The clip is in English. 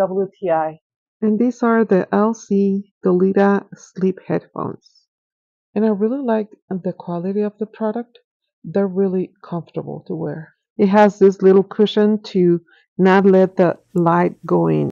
WTI. And these are the LC Delita sleep headphones. And I really like the quality of the product. They're really comfortable to wear. It has this little cushion to not let the light go in.